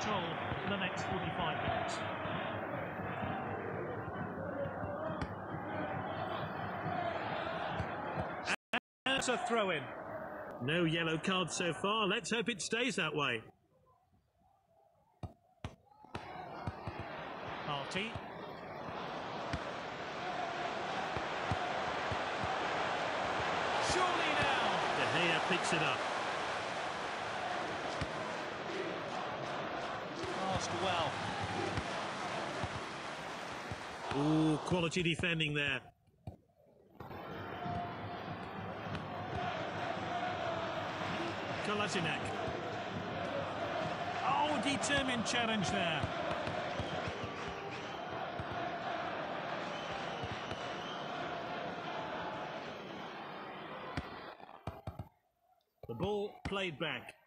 control for the next 45 minutes. And it's a throw in. No yellow cards so far. Let's hope it stays that way. Party. Surely now. De Gea picks it up. Passed well. Ooh, quality defending there. Kolasinac. Oh, determined challenge there. The ball played back.